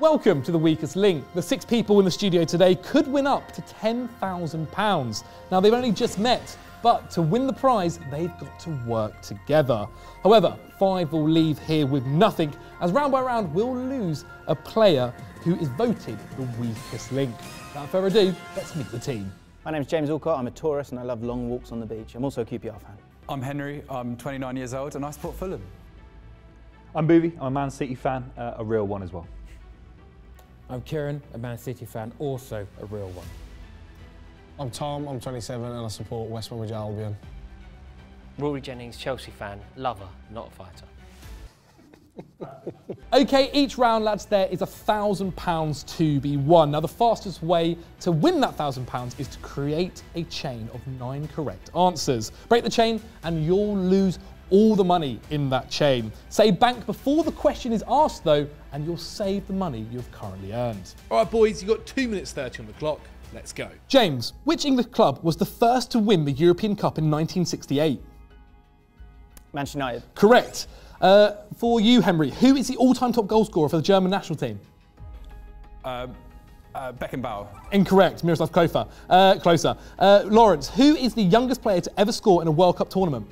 Welcome to the Weakest Link. The six people in the studio today could win up to £10,000. Now, they've only just met, but to win the prize, they've got to work together. However, five will leave here with nothing, as round by round, we'll lose a player who is voted the weakest link. Without further ado, let's meet the team. My name is James Allcott. I'm a tourist and I love long walks on the beach. I'm also a QPR fan. I'm Henry, I'm 29 years old and I support Fulham. I'm Buvey, I'm a Man City fan, uh, a real one as well. I'm Ciaran, a Man City fan, also a real one. I'm Tom, I'm 27 and I support West Bromwich Albion. Rory Jennings, Chelsea fan, lover, not a fighter. Okay, each round, lads, there is a thousand pounds to be won. Now, the fastest way to win that thousand pounds is to create a chain of nine correct answers. Break the chain, and you'll lose all the money in that chain. Say bank before the question is asked, though, and you'll save the money you've currently earned. All right, boys, you've got two minutes 30 on the clock. Let's go. James, which English club was the first to win the European Cup in 1968? Manchester United. Correct. Uh, for you, Henry, who is the all-time top goalscorer for the German national team? Um, uh, Beckenbauer. Incorrect. Miroslav Klose. Uh, closer. Uh, Lawrence, who is the youngest player to ever score in a World Cup tournament?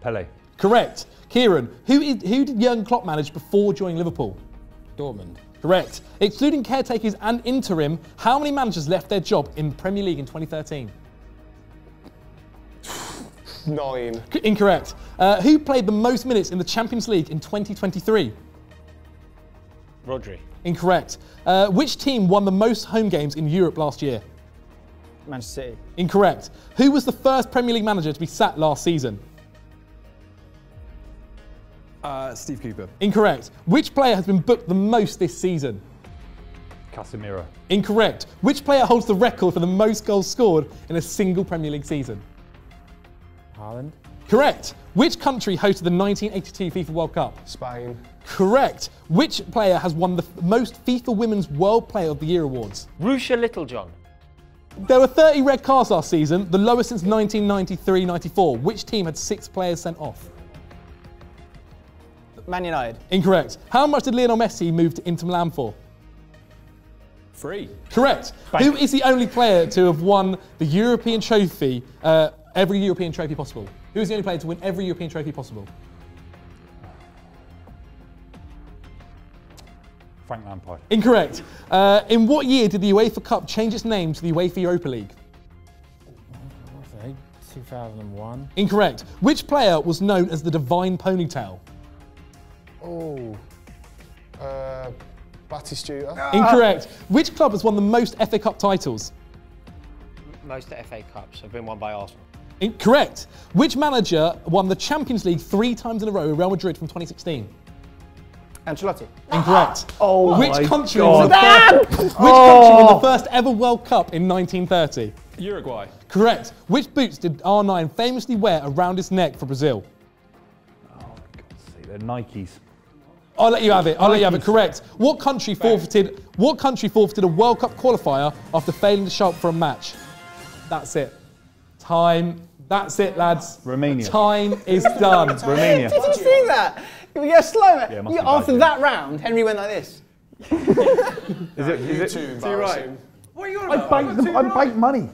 Pele. Correct. Ciaran, who, is, who did Jurgen Klopp manage before joining Liverpool? Dortmund. Correct. Excluding caretakers and interim, how many managers left their job in Premier League in 2013? Nine. C- Incorrect. Uh, who played the most minutes in the Champions League in 2023? Rodri. Incorrect. Uh, which team won the most home games in Europe last year? Manchester City. Incorrect. Who was the first Premier League manager to be sacked last season? Uh, Steve Cooper. Incorrect. Which player has been booked the most this season? Casemiro. Incorrect. Which player holds the record for the most goals scored in a single Premier League season? Haaland. Correct. Which country hosted the 1982 FIFA World Cup? Spain. Correct. Which player has won the most FIFA Women's World Player of the Year awards? Ruesha Littlejohn. There were 30 red cards last season, the lowest since 1993-94. Which team had six players sent off? Man United. Incorrect. How much did Lionel Messi move to Inter Milan for? Free. Correct. Who is the only player to have won the European trophy, uh, every European trophy possible? Who is the only player to win every European trophy possible? Frank Lampard. Incorrect. Uh, in what year did the UEFA Cup change its name to the UEFA Europa League? 2001. Incorrect. Which player was known as the Divine Ponytail? Oh. Uh, Batistuta. Incorrect. Which club has won the most FA Cup titles? Most FA Cups have been won by Arsenal. Incorrect. Which manager won the Champions League three times in a row with Real Madrid from 2016? Ancelotti. Incorrect. Oh which my country God. was the first, Which country won the first ever World Cup in 1930? Uruguay. Correct. Which boots did R9 famously wear around his neck for Brazil? God's sake, they're Nikes. I'll let you have it. I'll let you have it. Correct. What country forfeited? What country forfeited a World Cup qualifier after failing to show up for a match? That's it. Time. That's it, lads. Romania. Time is done. Romania. Did you see that? You get slow. Yeah, it must You- be after yeah. that round, Henry went like this. Is it? You it? too embarrassing. What are you on I bank, the, I bank money.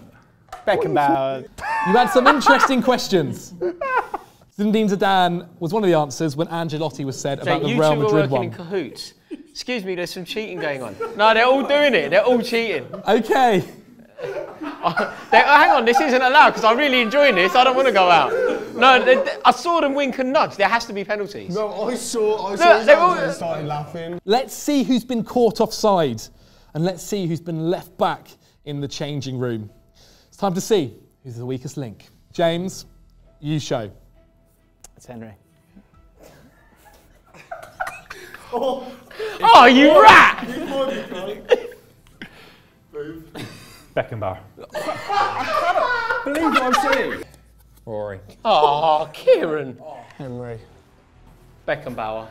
Beckenbauer. You had some interesting questions. Zinedine Zidane was one of the answers when Ancelotti was said So about the you Real two are Madrid working in one. cahoots. Excuse me, there's some cheating going on. No, they're all doing it. They're all cheating. Okay. Oh, hang on, this isn't allowed because I'm really enjoying this. I don't want to go out. No, they, they- I saw them wink and nudge. There has to be penalties. No, I saw, I saw his they're all- and started laughing. Let's see who's been caught offside and let's see who's been left back in the changing room. It's time to see who's the weakest link. James, you show. It's Henry. Oh, you rat! Beckenbauer. Believe what I'm saying. Rory. Ah, oh, Ciaran. Henry. Beckenbauer.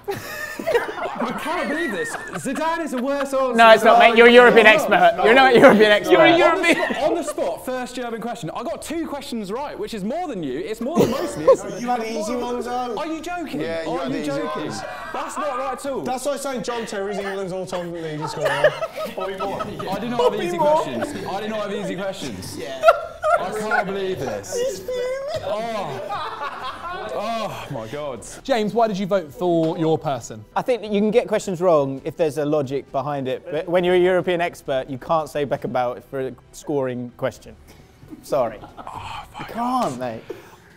I can't believe this. Zidane is a worse answer. No, it's not, mate. You're a European expert. You're not a European expert. You're a On the, European. spot, on the spot, first German question. I got two questions right, which is more than you. It's more than most of you. You had easy ones on. Are you joking? Yeah, you Are had you joking? ones. That's not right at all. That's like saying John Terry's England's all-time leading scorer. I did not have easy questions. I did not have easy questions. Yeah. I can't believe this. Oh. Oh my God. James, why did you vote for your person? I think that you can get questions wrong if there's a logic behind it. But when you're a European expert, you can't say Beckenbauer for a scoring question. Sorry. Oh, you can't, mate.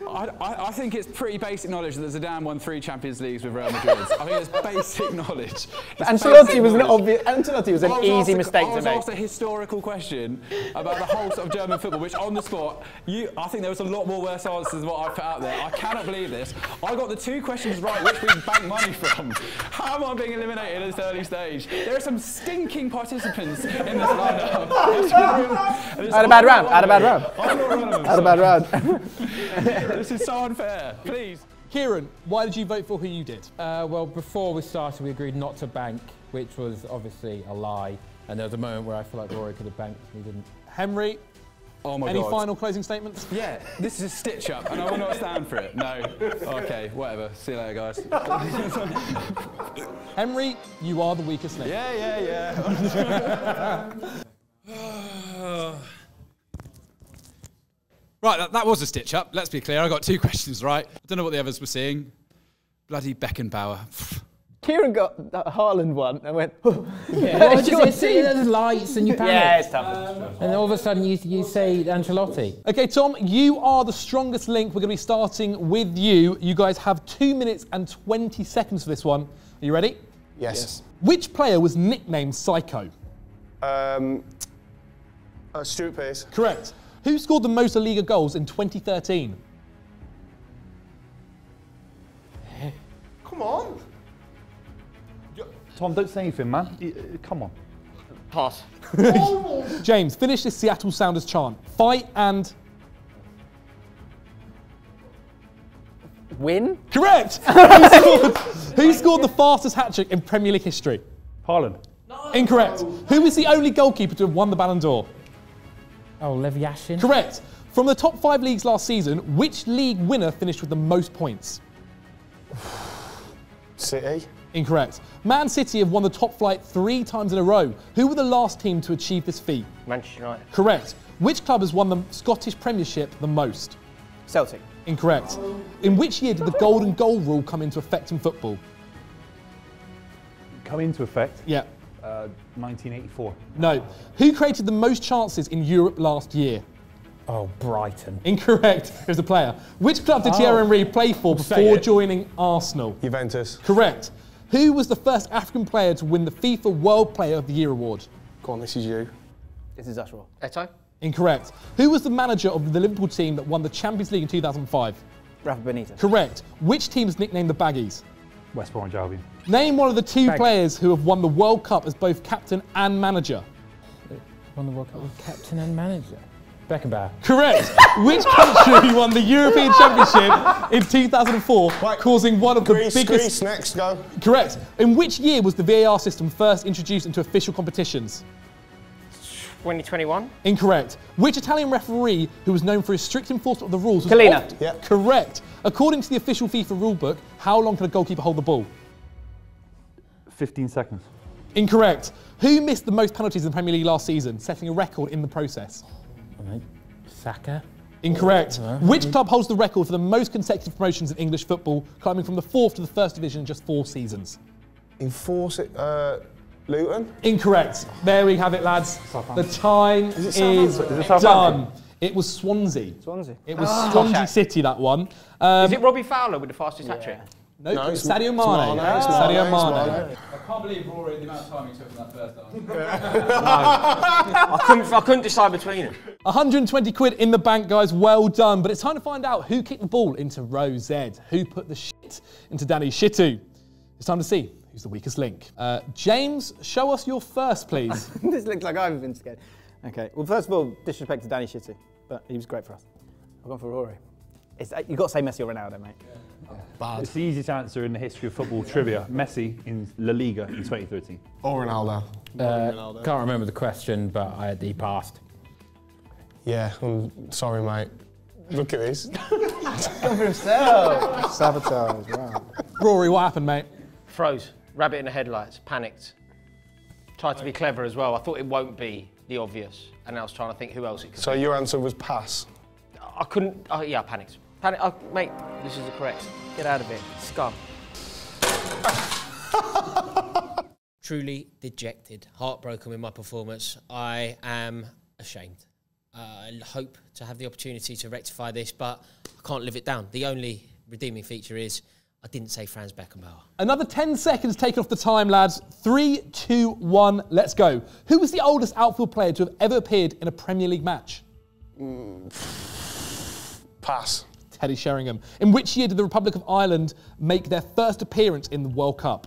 I, I, I think it's pretty basic knowledge that Zidane won three Champions Leagues with Real Madrid. I think it's basic knowledge. It's Ancelotti basic was an knowledge. obvious. Ancelotti was an was easy asked a- mistake I was asked a historical question about the whole sort of German football, which on the spot, you, I think there was a lot more worse answers than what I put out there. I cannot believe this. I got the two questions right, which we bank money from. How am I being eliminated at this early stage? There are some stinking participants in this lineup. I had a bad round. I had a bad round. I'm not one of them. I had a bad round. This is so unfair. Please. Ciaran, why did you vote for who you did? Uh, well, before we started, we agreed not to bank, which was obviously a lie. And there was a moment where I feel like Rory could have banked and he didn't. Henry, Oh my any God. final closing statements? Yeah, this is a stitch up, and I will not stand for it. No. Okay, whatever. See you later, guys. Henry, you are the weakest link. Yeah, yeah, yeah. Right, that, that was a stitch up. Let's be clear. I got two questions right. I don't know what the others were seeing. Bloody Beckenbauer. Ciaran got that Haaland one and went. Yeah, well, it's just, it's, there's lights and you panic. yeah, it's tough. And all of a sudden you, you say Ancelotti. Okay, Tom, you are the strongest link. We're going to be starting with you. You guys have two minutes and 20 seconds for this one. Are you ready? Yes. Which player was nicknamed Psycho? Um, uh, Stuart Pearce. Correct. Who scored the most La Liga goals in 2013? Come on. Tom, don't say anything, man. Uh, Come on. Pass. James, finish this Seattle Sounders chant. Fight and. Win? Correct! who, scored, who scored the fastest hat trick in Premier League history? Haaland. Incorrect. Who is the only goalkeeper to have won the Ballon d'Or? Oh, Lev Yashin. Correct. From the top five leagues last season, which league winner finished with the most points? City. Incorrect. Man City have won the top flight three times in a row. Who were the last team to achieve this feat? Manchester United. Correct. Which club has won the Scottish Premiership the most? Celtic. Incorrect. In which year did the golden goal rule come into effect in football? Come into effect. Yeah. Uh, 1984. No. Who created the most chances in Europe last year? Oh, Brighton. Incorrect. Here's a player. Which club did Thierry Henry play for before joining Arsenal? Juventus. Correct. Who was the first African player to win the FIFA World Player of the Year award? Go on, this is you. This is us, Rob. Eto'o. Incorrect. Who was the manager of the Liverpool team that won the Champions League in 2005? Rafa Benitez. Correct. Which team is nicknamed the Baggies? West Bromwich Albion. Name one of the two Bag- players who have won the World Cup as both captain and manager. Won the World Cup with captain and manager. Beckenbauer. Correct. Which country won the European Championship in 2004, Right. causing one of the biggest? Greece, next, go. Correct. In which year was the VAR system first introduced into official competitions? 2021. Incorrect. Which Italian referee who was known for his strict enforcement of the rules was Collina. oft- Yeah. Correct. According to the official FIFA rulebook, how long can a goalkeeper hold the ball? 15 seconds. Incorrect. Who missed the most penalties in the Premier League last season, setting a record in the process? Saka. Incorrect. Which club holds the record for the most consecutive promotions in English football, climbing from the fourth to the first division in just four seasons? Enforce it. Uh, Luton. Incorrect. There we have it, lads. The time is, it Is it done. It was Swansea. Swansea. It was Swansea City, that one. Um, Is it Robbie Fowler with the fastest hat trick? no, No, it's Sadio it's Mane. Mane, it's Sadio Mane, Mane. Mane. I can't believe Rory the amount of time he took from that first answer. I couldn't, I couldn't decide between them. 120 quid in the bank, guys. Well done. But it's time to find out who kicked the ball into row Z, who put the shit into Danny Shittu. It's time to see who's the weakest link. Uh, James, show us your first, please. this looks like I've been scared. Okay. Well, first of all, disrespect to Danny Shitty, but he was great for us. I've gone for Rory. It's, uh, you've got to say Messi or Ronaldo, mate. Bad. It's the easiest answer in the history of football trivia. Messi in La Liga in 2013. Or Ronaldo. Uh, can't remember the question, but I, he passed. Yeah, I'm sorry, mate. Look at this. Sabotage, wow. Rory, what happened, mate? Froze. Rabbit in the headlights. Panicked. Tried to be clever as well. I thought it won't be the obvious, and I was trying to think who else it could. Be. So your answer was pass. I couldn't. Oh, yeah, I panicked. Panic. Oh, mate, this is the correct. Get out of here, Scum. Truly dejected, heartbroken with my performance. I am ashamed. Uh, I hope to have the opportunity to rectify this, but I can't live it down. The only redeeming feature is I didn't say Franz Beckenbauer. Another 10 seconds taken off the time, lads. Three, two, one, let's go. Who was the oldest outfield player to have ever appeared in a Premier League match? Mm, pass. Teddy Sheringham. In which year did the Republic of Ireland make their first appearance in the World Cup?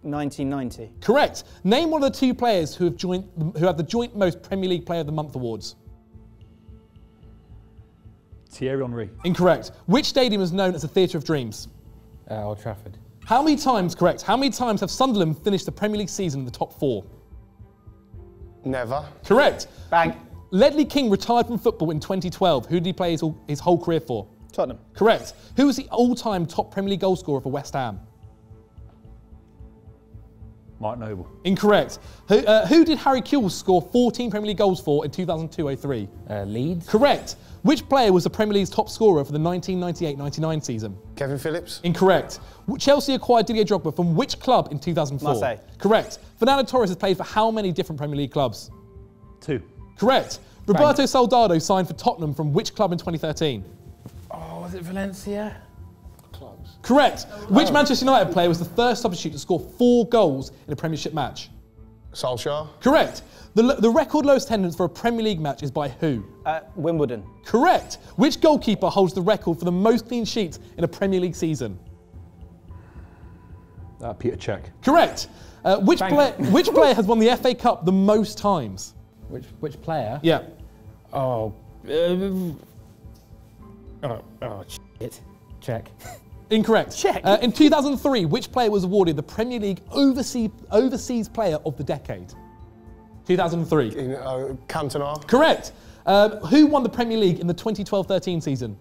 1990. Correct. Name one of the two players who have joint who have the joint most Premier League Player of the Month awards. Thierry Henry. Incorrect. Which stadium is known as the Theatre of Dreams? Uh, Old Trafford. How many times, correct, how many times have Sunderland finished the Premier League season in the top four? Never. Correct. Bang. Ledley King retired from football in 2012. Who did he play his, whole- his whole career for? Tottenham. Correct. Who was the all-time top Premier League goalscorer for West Ham? Mark Noble. Incorrect. Who, uh, who did Harry Kewell score 14 Premier League goals for in 2002-03? Uh, Leeds. Correct. Which player was the Premier League's top scorer for the 1998-99 season? Kevin Phillips. Incorrect. Chelsea acquired Didier Drogba from which club in 2004? Marseille. Correct. Fernando Torres has played for how many different Premier League clubs? Two. Correct. Roberto Soldado signed for Tottenham from which club in 2013? Oh, was it Valencia? Correct. Which Manchester United player was the first substitute to score four goals in a Premiership match? Solskjaer. Correct. The, the record lowest attendance for a Premier League match is by who? Uh, Wimbledon. Correct. Which goalkeeper holds the record for the most clean sheets in a Premier League season? Uh, Peter Cech. Correct. Uh, which, player, which player has won the FA Cup the most times? Which which player? Yeah. Oh. oh, oh, shit. Check. Incorrect. Check. Uh, in 2003, which player was awarded the Premier League Overseas, overseas Player of the Decade? 2003. In, uh, Cantona. Correct. Um, who won the Premier League in the 2012-13 season?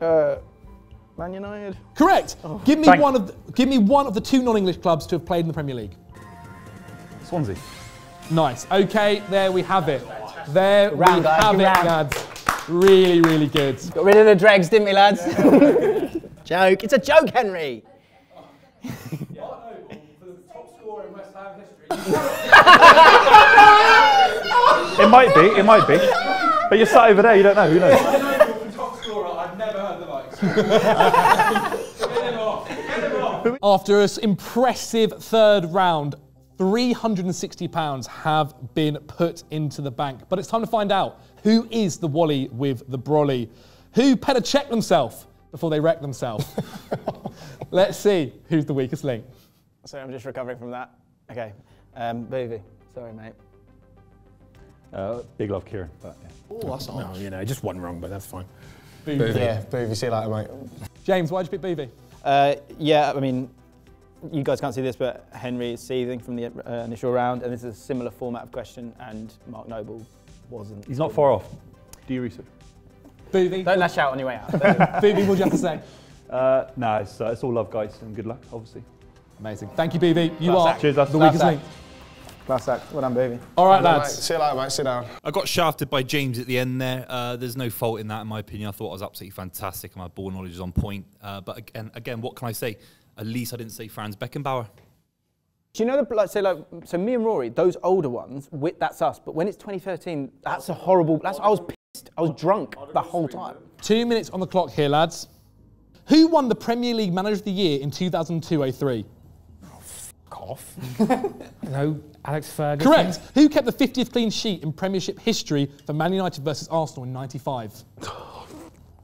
Uh, Man United. Correct. Give me Thank- one of the, give me one of the two non-English clubs to have played in the Premier League. Swansea. Nice. Okay, there we have it. There Round, we guys, have good it, round. lads. Really, really good. Got rid of the dregs, didn't we, lads? joke. It's a joke, Henry. It might be, it might be. But you're sat over there, you don't know, who knows? Top scorer, I've never heard the likes. After an impressive third round, £360 have been put into the bank. But it's time to find out who is the Wally with the Brolly. Who better check themselves before they wreck themselves? Let's see who's the weakest link. Sorry, I'm just recovering from that. Okay. Um, Buvey. Sorry, mate. Uh, big love, Ciaran. But, yeah. Oh, that's not No, you know, just one wrong, but that's fine. Yeah, Buvey, see you later, mate. James, why'd you pick BV? Uh, yeah, I mean, you guys can't see this, but Henry is seething from the uh, initial round, and this is a similar format of question, and Mark Noble wasn't. He's not far off. Do your research. BV, Don't lash out on your way out. BV, what do you have to say? Uh, no, it's, uh, it's all love, guys, and good luck, obviously. Amazing. Thank you, BV. You Class are act. Cheers, the Class weakest link. Class act. Well done, Buvey. All right, Mate, lads. see you later, mate. Sit down. I got shafted by James at the end there. Uh, there's no fault in that, in my opinion. I thought I was absolutely fantastic, and my ball knowledge is on point. Uh, but again, again, what can I say? At least I didn't say Franz Beckenbauer. Do you know the like say like so me and Rory, those older ones, wi- that's us. But when it's 2013, that's a horrible. That's I was pissed. I was drunk the whole time. Two minutes on the clock here, lads. Who won the Premier League Manager of the Year in 2002-03? Cough. no, Alex Ferguson. Correct. Who kept the 50th clean sheet in Premiership history for Man United versus Arsenal in 95?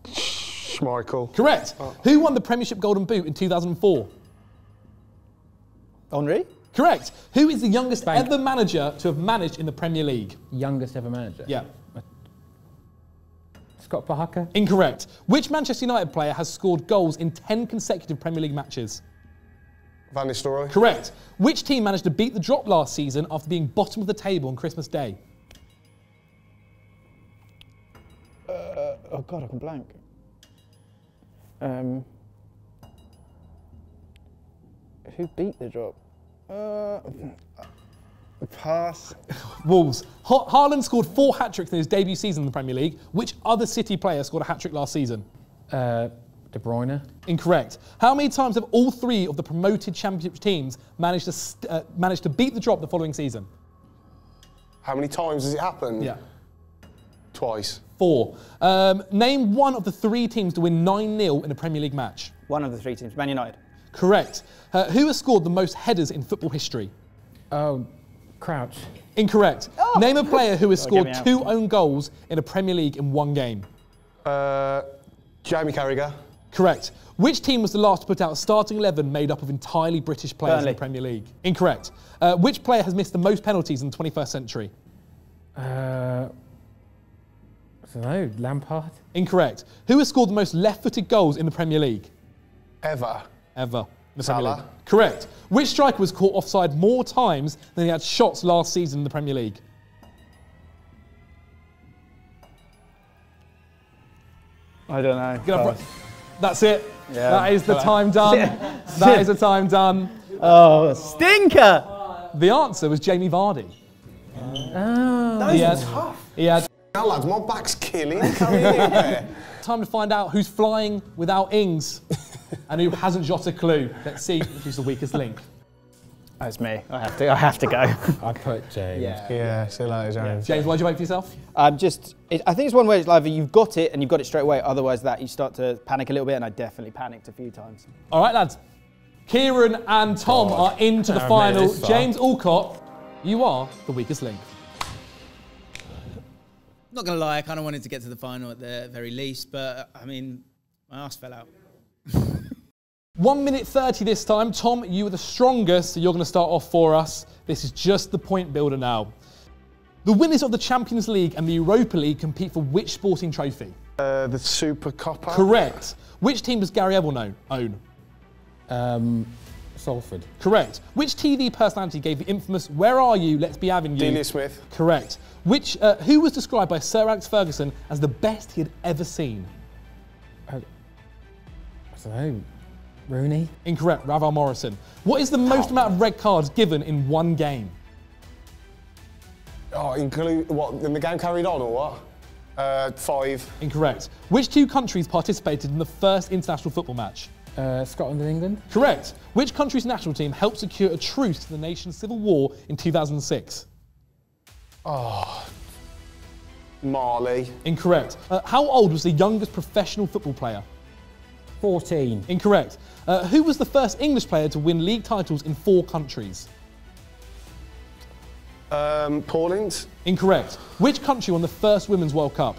Schmeichel. Correct. Oh. Who won the Premiership Golden Boot in 2004? Henry. Correct. Who is the youngest Bank. ever manager to have managed in the Premier League? Youngest ever manager. Yeah. Scott Parker. Incorrect. Which Manchester United player has scored goals in 10 consecutive Premier League matches? Van Nistelrooy. Correct. Which team managed to beat the drop last season after being bottom of the table on Christmas Day? Uh, oh God, I can blank. Um, who beat the drop? Uh, pass. Wolves. Ha- Haaland scored four hat tricks in his debut season in the Premier League. Which other City player scored a hat trick last season? Uh, De Bruyne. Incorrect. How many times have all three of the promoted championship teams managed to st- uh, managed to beat the drop the following season? How many times has it happened? Yeah. Twice. Four. Um, name one of the three teams to win 9 0 in a Premier League match. One of the three teams, Man United. Correct. Uh, who has scored the most headers in football history? Oh, Crouch. Incorrect. Name a player who has Oh, scored get two own goals in a Premier League in one game. Uh, Jamie Carragher. Correct. Which team was the last to put out a starting 11 made up of entirely British players in the Premier League? Incorrect. Uh, which player has missed the most penalties in the 21st century? Uh, I don't know. Lampard. Incorrect. Who has scored the most left footed goals in the Premier League? Ever. Ever. in the Salah. Correct. Which striker was caught offside more times than he had shots last season in the Premier League? I don't know. Get up, Pass. That's it. Yeah. That is the Hello. time done. that is the time done. Oh, stinker! The answer was Jamie Vardy. Oh. He had, he had Now, lads, my back's killing. Time to find out who's flying without Ings and who hasn't got a clue. Let's see which is the weakest link. That's me. I have to. I have to go. I put James. yeah, see you later, James. James, why'd you wait for yourself? I'm just. It, I think it's one where it's either you've got it and you've got it straight away. Otherwise, that you start to panic a little bit, and I definitely panicked a few times. All right, lads. Ciaran and Tom are into the I've final. James Allcott, you are the weakest link. Not gonna lie, I kind of wanted to get to the final at the very least, but I mean, my ass fell out. One minute 30 this time. Tom, you were the strongest, so you're going to start off for us. This is just the point builder now. The winners of the Champions League and the Europa League compete for which sporting trophy? Uh, the Super Copper. Correct. Which team does Gary Neville know, own? Um, Salford. Correct. Which TV personality gave the infamous "Where are you? Let's be having you"? Delia Smith. Correct. Which uh, who was described by Sir Alex Ferguson as the best he had ever seen? I don't know. Rooney. Incorrect. Ravel Morrison. What is the most amount of red cards given in one game? Oh, include what? Then the game carried on or what? Uh, five. Incorrect. Which two countries participated in the first international football match? Uh, Scotland and England. Correct. Which country's national team helped secure a truce to the nation's civil war in 2006? Oh, Marley. Incorrect. Uh, how old was the youngest professional football player? 14. Incorrect. Uh, who was the first English player to win league titles in four countries? Um, Paulins. Incorrect. Which country won the first Women's World Cup?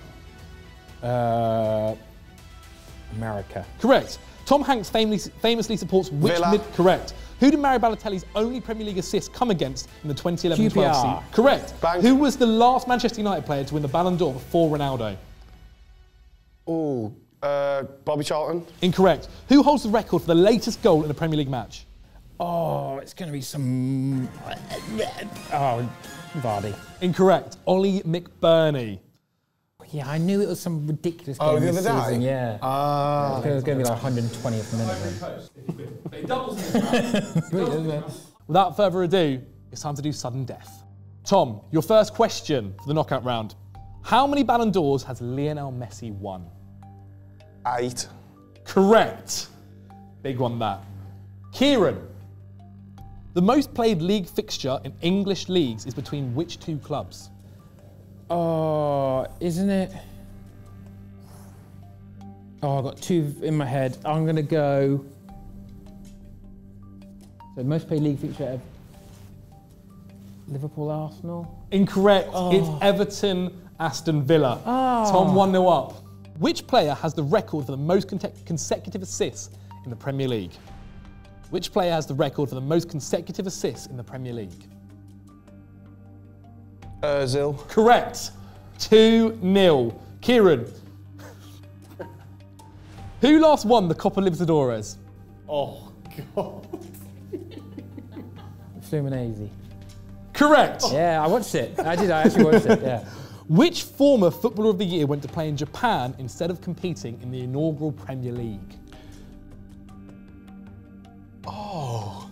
Uh, America. Correct. Tom Hanks famously, famously supports which Villa. mid. Correct. Who did Mario Balotelli's only Premier League assist come against in the 2011-12 QPR. season? Correct. Bank. Who was the last Manchester United player to win the Ballon d'Or before Ronaldo? Oh, uh, Bobby Charlton. Incorrect. Who holds the record for the latest goal in a Premier League match? Oh, it's going to be some. Oh, Vardy. Incorrect. Oli McBurnie. Yeah, I knew it was some ridiculous game Oh, the this other day? season. Yeah. Ah. it was going to be like 120th minute. Without further ado, it's time to do sudden death. Tom, your first question for the knockout round. How many Ballon d'Ors has Lionel Messi won? Eight. Correct. Big one, that. Ciaran, the most played league fixture in English leagues is between which two clubs? Oh, isn't it? Oh, I've got two in my head. I'm going to go. So, most played league fixture ever. Liverpool, Arsenal. Incorrect. Oh. It's Everton, Aston Villa. Oh. Tom 1 0 up. Which player has the record for the most consecutive assists in the Premier League? Which player has the record for the most consecutive assists in the Premier League? Ozil. Correct. 2 0. Ciaran, Who last won the Copa Libertadores? Oh, God. Fluminense. Correct. Yeah, I watched it. I did. I actually watched it. Yeah. Which former Footballer of the Year went to play in Japan instead of competing in the inaugural Premier League? Oh.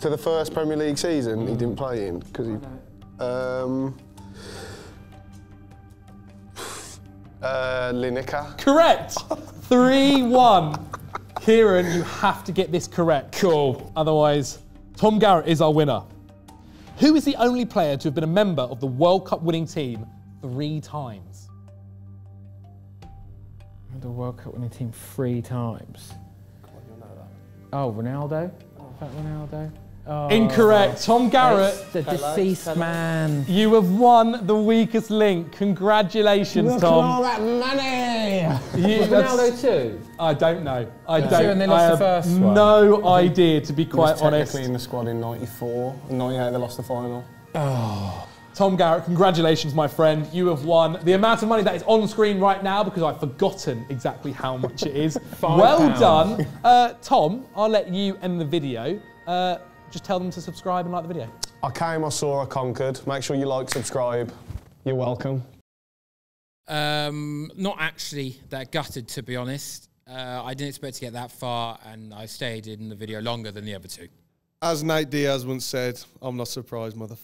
To the first Premier League season, he didn't play in because he. Um, uh, Lineker. Correct. 3 1. Ciaran, you have to get this correct. Cool. Otherwise, Tom Garratt is our winner. Who is the only player to have been a member of the World Cup winning team three times? The World Cup winning team three times. Oh, Ronaldo? Oh. Is that Ronaldo? Oh. Incorrect. Tom Garratt. It's the deceased man. You have won the weakest link. Congratulations, Tom. that money! You- Was that's- Ronaldo too? I don't know. I Yeah. don't. Sure, and they I lost the have first one. no idea, to be He was quite honest. technically in the squad in 94. 98, they lost the final. Oh. Tom Garratt, congratulations, my friend. You have won the amount of money that is on screen right now because I've forgotten exactly how much it is. Five well pounds. done. Uh, Tom, I'll let you end the video. Uh, just tell them to subscribe and like the video. I came, I saw, I conquered. Make sure you like, subscribe. You're welcome. Um, not actually that gutted, to be honest. Uh, I didn't expect to get that far, and I stayed in the video longer than the other two. As Nate Diaz once said, I'm not surprised, motherfucker.